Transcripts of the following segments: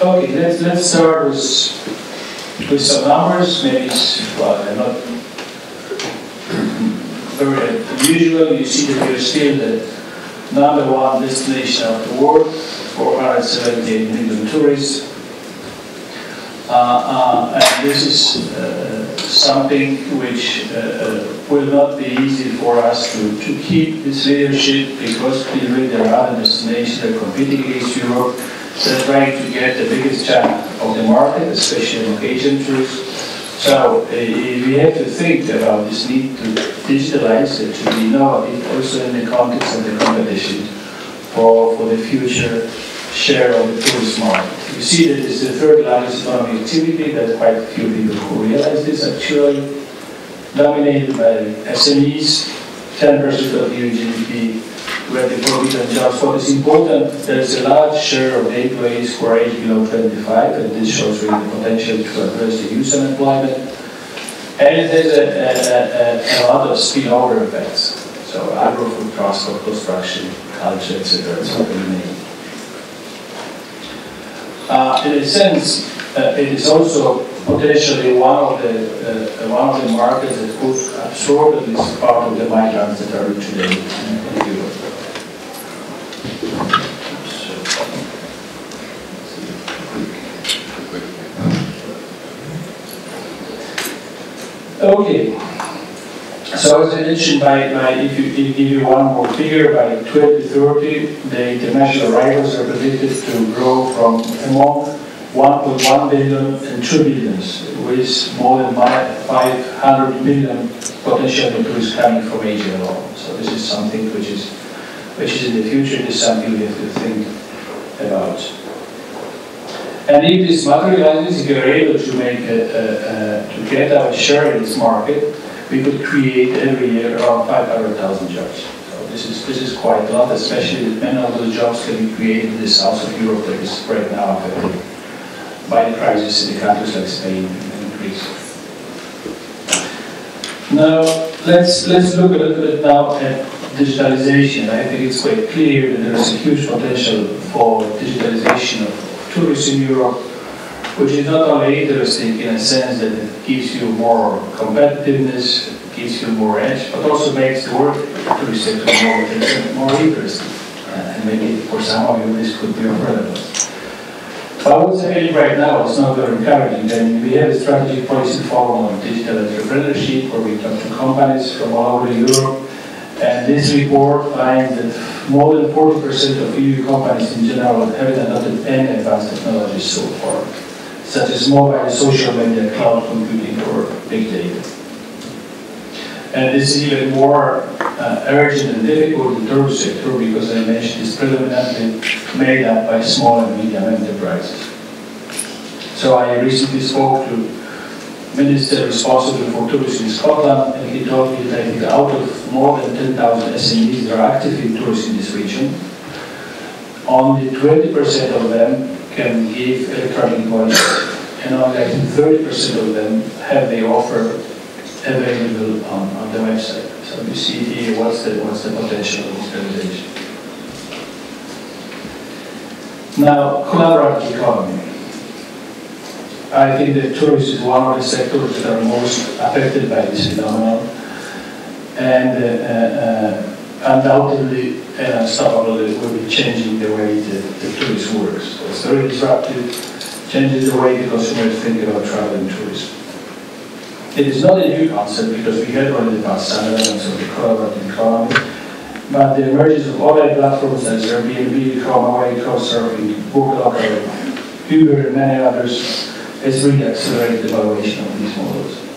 Okay, let's, let's start with, with some numbers. Maybe well, they're not very unusual. You see that we're still the number one destination of the world, 478 million tourists. Uh, uh, and this is uh, something which uh, uh, will not be easy for us to, to keep this leadership because clearly there are other destinations that are competing against Europe they're trying to get the biggest chunk of the market, especially on Asian tourists. So uh, we have to think about this need to digitalize it, to be innovative also in the context of the competition for, for the future share of the tourist market. You see that it's the third largest economic activity, that quite few people who realize this actually, dominated by SMEs, 10% of EU GDP, where the forbidden jobs. What is important, there is a large share of who are age below 25, and this shows really the potential to address the youth unemployment. And there's a, a, a, a lot of spillover effects. So agro-food, transport, construction, culture, etc. So many. Uh, in a sense, uh, it is also potentially one of the uh, one of the markets that could absorb at least part of the migrants that are today in Europe. Okay. So as I mentioned, by, by if you if give you one more figure, by 2030, the international arrivals are predicted to grow from among 1.1 billion and 2 billion, with more than 500 million potential tourists coming from Asia alone. So this is something which is which is in the future. This is something we have to think about. And if this materializes, if we are able to make a, a, a, to get our share in this market, we could create every year around 500,000 jobs. So this is this is quite a lot, especially if many of those jobs can be created in the south of Europe that is right now affected by the crisis in the countries like Spain and Greece. Now let's let's look a little bit now at digitalization. I think it's quite clear that there is a huge potential for digitalization of tourists in Europe, which is not only interesting in a sense that it gives you more competitiveness, gives you more edge, but also makes the work tourist sector more, more interesting. Uh, and maybe for some of you this could be of relevance. But would say right now it's not very encouraging. And we have a strategic policy forum on digital entrepreneurship where we talk to companies from all over Europe and this report finds that more than 40% of EU companies in general haven't adopted any advanced technologies so far, such as mobile, social media, cloud computing, or big data. And this is even more uh, urgent and difficult in the tourist sector because I mentioned it's predominantly made up by small and medium enterprises. So I recently spoke to minister responsible for tourism in Scotland, and he told me that out of more than 10,000 SMEs that are active in tourism in this region, only 20% of them can give electronic invoice, and only 30% of them have the offer available on, on the website. So you see here what's the, what's the potential of digitalization. Now, collaborative economy. I think that tourism is one of the sectors that are most affected by this phenomenon. And uh, uh, undoubtedly and unstoppably will be changing the way the, the tourist works. It's very disruptive, changes the way the consumers think about travel and tourism. It is not a new concept because we had already the past some elements of the collaborative economy, but the emergence of online platforms as Airbnb, HomeAway, Couchsurfing, BookLocker, Uber, and many others has really accelerated the valuation of these models.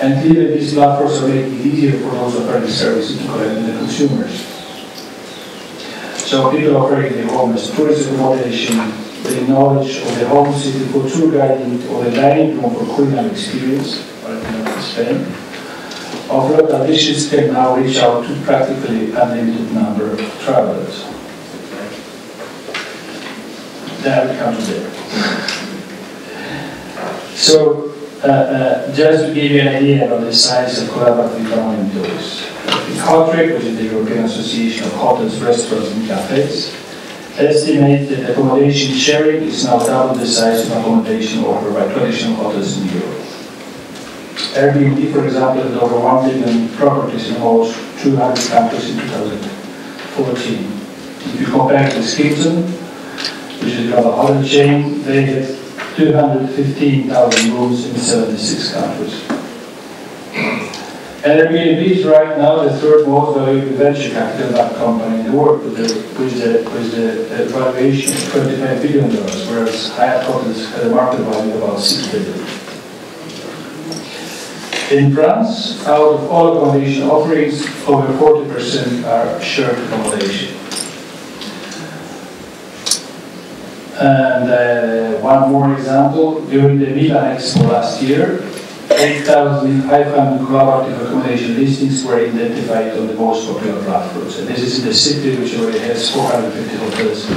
And clearly these platforms are making it easier for those offering services to connect with the consumers. So people offering the home as tourism accommodation, the knowledge of the home city for tour guiding or the dining room for culinary experience, like in Spain, of local dishes can now reach out to practically unlimited number of travelers. That will come to there. So, uh, uh, just to give you an idea about the size of collaborative tools. In HOTREC, which is the European Association of Hotels, Restaurants and Cafes, estimate that accommodation sharing is now double the size of accommodation offered by traditional hotels in Europe. Airbnb, for example, had over 1 million properties in almost 200 countries in 2014. If you compare to Skipton, which is another hotel chain, they had 215,000 rooms in 76 countries. And Airbnb is right now the third most valuable venture capital company in the world with the, with the, with the valuation of $25 billion, whereas Hyatt Hotels had a market value of about 6 billion. In France, out of all accommodation offerings, over 40% are shared accommodation. And uh, one more example, during the Milan Expo last year, 8,500 collaborative accommodation listings were identified on the most popular platforms. And this is in the city which already has 450 hotels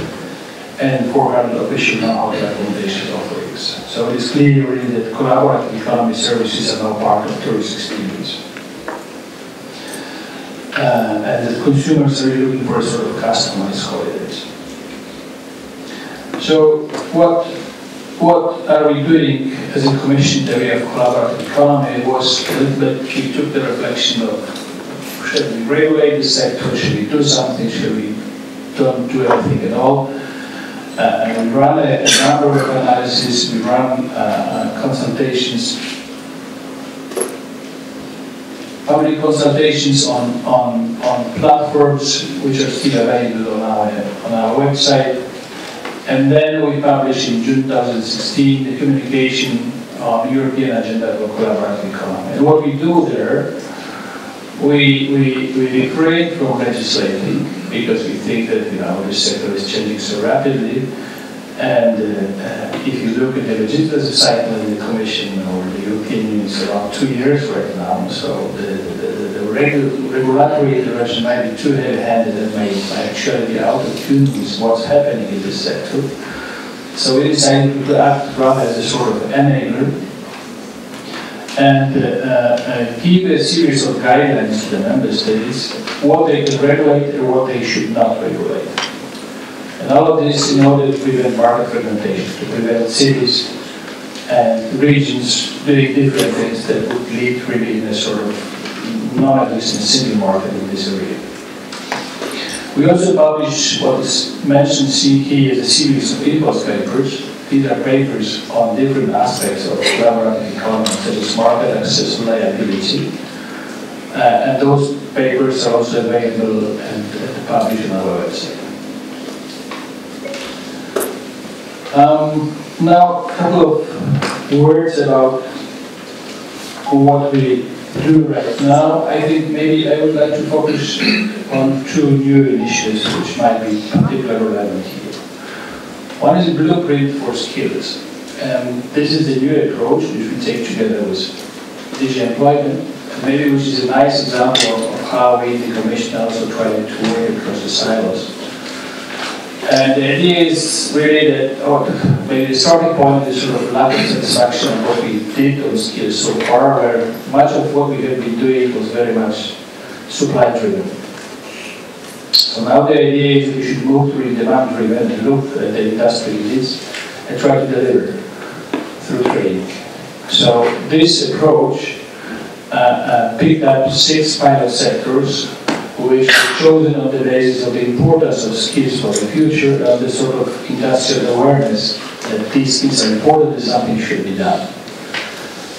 and 400 official non-hotel accommodation offerings. So it is clear really that collaborative economy services are now part of tourist experience. Uh, and that consumers are really looking for a sort of customized holidays. So what what are we doing as a commission the area of collaborative economy was a little bit, we took the reflection of should we regulate the sector, should we do something, should we don't do anything at all. Uh, and we run a, a, number of analyses, we run uh, uh, consultations, public consultations on, on, on platforms which are still available on our, on our website and then we published in June 2016 the communication on European agenda for collaborative economy. And what we do there, we, we, we refrain from legislating because we think that you know the sector is changing so rapidly. And uh, uh, if you look at the legislative cycle in the Commission or the European Union, it's around two years right now. So the, the, the regu regulatory intervention might be too heavy-handed and may, actually be out of tune with what's happening in this sector. So we decided to act rather as a sort of enabler and uh, uh, give a series of guidelines to the member states what they can regulate and what they should not regulate. And all of this in order to prevent market fragmentation, to prevent cities and regions doing different things that would lead really in a sort of non-existent single market in this area. We also publish what is mentioned here as a series of impulse papers. These are papers on different aspects of collaborative economy, such as market access, liability. Uh, and those papers are also available and uh, published on our website. Um, now, a couple of words about what we do right now, I think maybe I would like to focus on two new initiatives which might be particularly relevant here. One is a blueprint for skills. Um, this is the new approach which we take together with DG Employment, maybe which is a nice example of how we the Commission also try to work across the silos. And the idea is really that, or maybe the starting point is sort of lack of satisfaction of what we did on skills so far, where much of what we have been doing was very much supply driven. So now the idea is we should move to demand driven and look at the industry needs and try to deliver through training. So this approach uh, uh, picked up six pilot sectors which were chosen on the basis of the importance of skills for the future and the sort of industrial awareness that these skills are important and something should be done.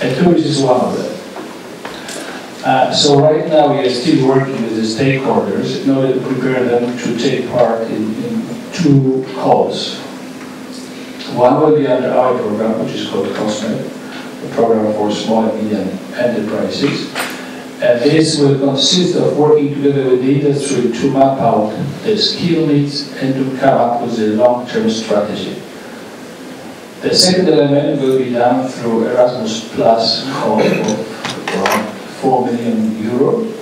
And tourism is one of them. Uh, so right now we are still working with the stakeholders in order to prepare them to take part in, in two calls. One will be under our program, which is called COSME, a program for small and medium enterprises. And this will consist of working together with the industry to map out the skill needs and to come up with a long-term strategy. The second element will be done through Erasmus Plus of around 4 million euro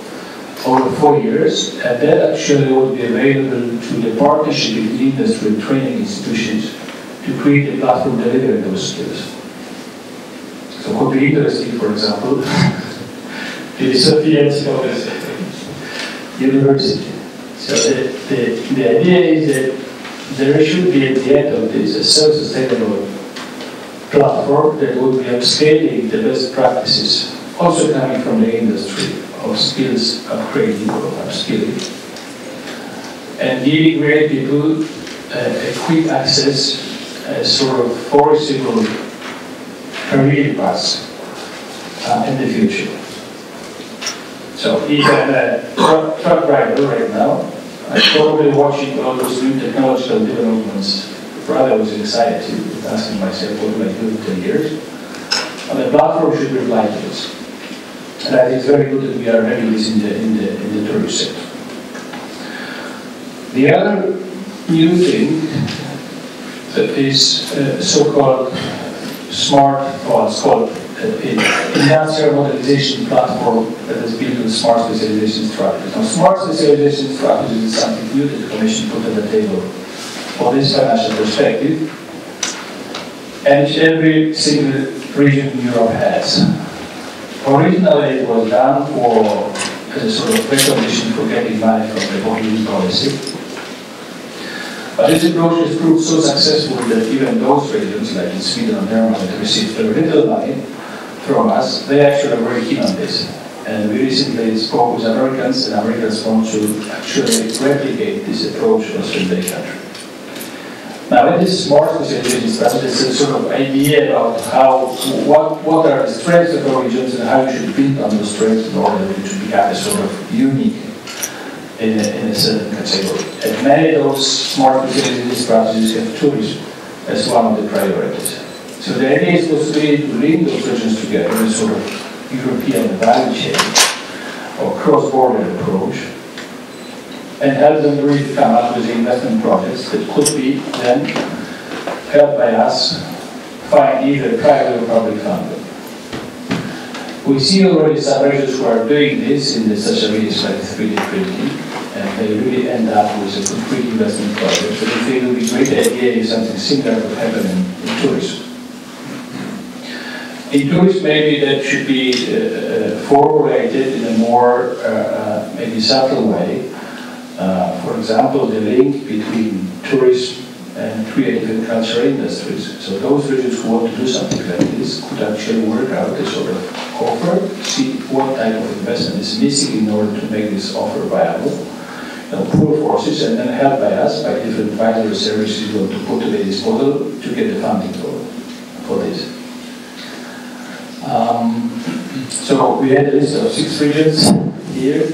over four years, and that actually will be available to the partnership with industry training institutions to create a platform delivering those skills. So it could be interesting, for example, the Soviet University. So the, the, the idea is that there should be at the end of this a self-sustainable platform that will be upscaling the best practices, also coming from the industry of skills upgrading or upskilling, and giving great people uh, a quick access, a sort of foreseeable career paths uh, in the future. So he's a truck, truck driver right now, I'm probably watching all those new technological developments rather with anxiety, asking myself, what will I do in 10 years? And the platform should reply to this. And I think it's very good that we are having this in the, in the, in the tourist sector. The other new thing is uh, so-called smart, or it's called industrial modernization platform that is built on smart specialization strategies. Now, smart specialization strategies is something new that the Commission put on the table for this financial perspective, and every single region in Europe has. Originally, it was done for as a sort of recognition for getting money from the cohesion policy. But this approach has proved so successful that even those regions, like in Sweden and Denmark, that received very little money from us, they actually are very keen on this. And we recently spoke with Americans, and Americans want to actually replicate this approach in their country. Now, in this smart specialization strategy, it's a sort of idea about how, what, what are the strengths of our regions and how you should build on those strengths in order to become a sort of unique in a, in a certain category. And many of those smart specialization strategies have tourism as one of the priorities. So the idea is to be to link those regions together in a sort of European value chain or cross-border approach and help them really come up with investment projects that could be then helped by us find either private or public funding. We see already some regions who are doing this in the such areas like 3D printing, and they really end up with a concrete investment project. But I think it would be a great idea if something similar would happen in tourism. In tourism, maybe that should be uh, uh formulated in a more uh, maybe subtle way, for example, the link between tourism and creative and cultural industries. So those regions who want to do something like this could actually work out a sort of offer, see what type of investment is missing in order to make this offer viable. Know, pool forces and then help by us, by different advisory services to put together this model to get the funding for, for this. So we had a list of uh, six regions here.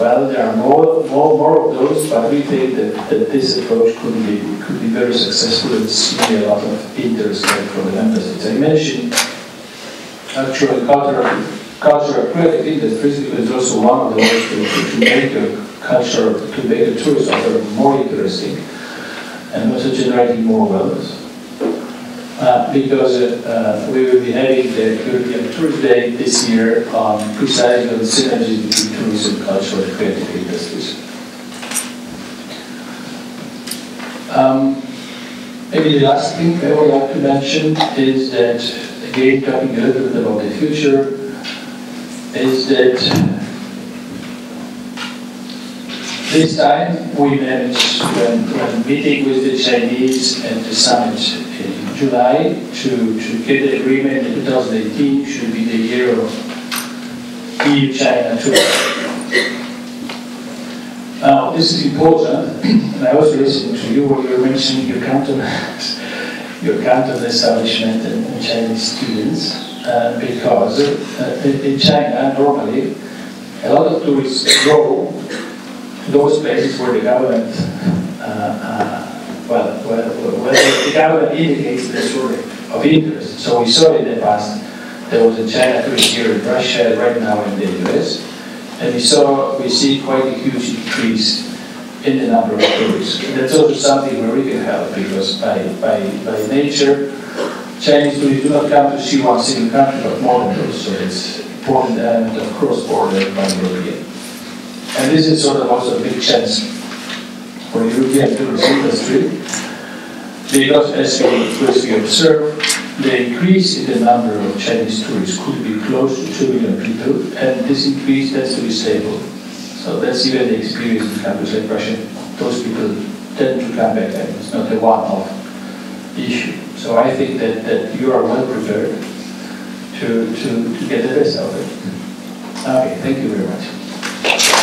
Well, there are more, more, more of those, but we think that, that this approach could be, could be very successful and see a lot of interest from the member. I mentioned actually cultural, cultural creative industries is also one of the ways to, to make a culture, to make a tourist offer more interesting and also generating more wealth. Uh, because uh, we will be having the European Tourist Day this year on precisely on the synergy between tourism, culture, and creative industries. Um, maybe the last thing I would like to mention is that, again, talking a little bit about the future, is that this time we managed, when, when meeting with the Chinese at the summit July to, to get the agreement in 2018 should be the year of EU-China trade. Now, this is important, and I was listening to you when you were mentioning your canton, your canton establishment and, and Chinese students, uh, because uh, in China, normally, a lot of tourists go to those places where the government uh, uh well, well, government indicates the sort of interest. So we saw in the past, there was a China here in Russia, right now in the US, and we saw, we see quite a huge increase in the number of tourists. That's also something where we can help because by, by, by nature, Chinese tourists do not come to see one single country, but those. So it's important element of cross-border pan-European. And this is sort of also a big chance for European tourist industry because as we, as we observe, the increase in the number of Chinese tourists could be close to 2 million people, and this increase has to be stable. So that's even the experience in countries like Russia. Those people tend to come back, and it's not a one-off issue. So I think that, that you are well prepared to, to, to get the best out of it. Okay, thank you very much.